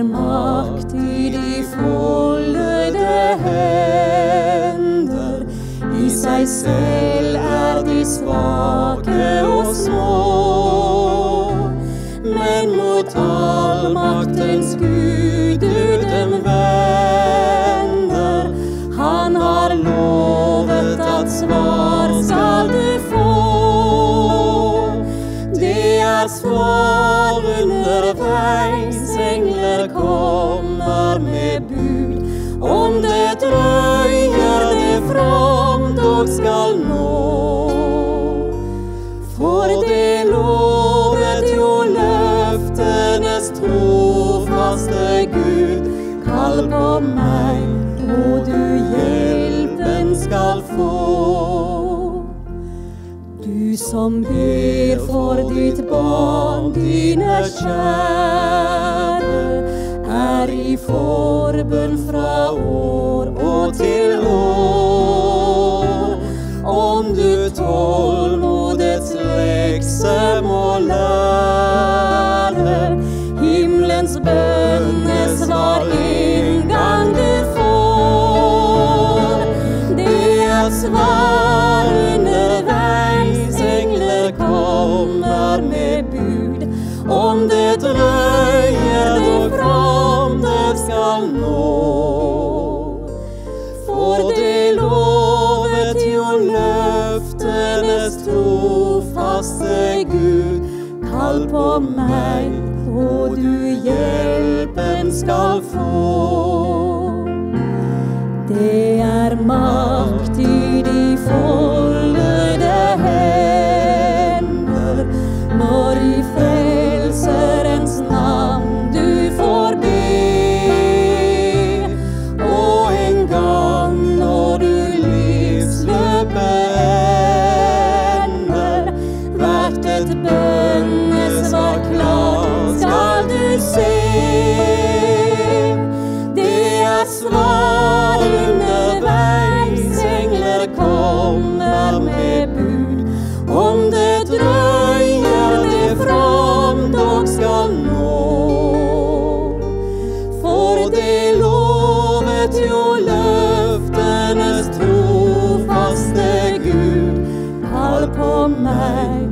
er makt i de foldede hender. I seg selv er de svake og små. Men mot allmaktens guder dem vender. Han har lovet at svar skal du få. Det er svar engler kommer med bud. Om det drøyer det fram, dog skal nå. For det lovet jo løftenes trofaste Gud. Kall på meg, og du hjelpen skal få. Du som ber for ditt barn, dine kjære, er i forbønn fra år og til år. Om du tålmodets lekse må lære, himmelens bønnesvar en gang du får. Det er svar skal nå. For det lovet jo løftenes trofaste Gud. Kall på meg, og du hjelpen skal få. Det er makt i de få. et bønnesvar klart skal du se. Det er svar underveis, engler kommer med bud. Om det drøyer, det fram dog skal nå. For det lovet jo løftenes trofaste Gud. Kall på meg.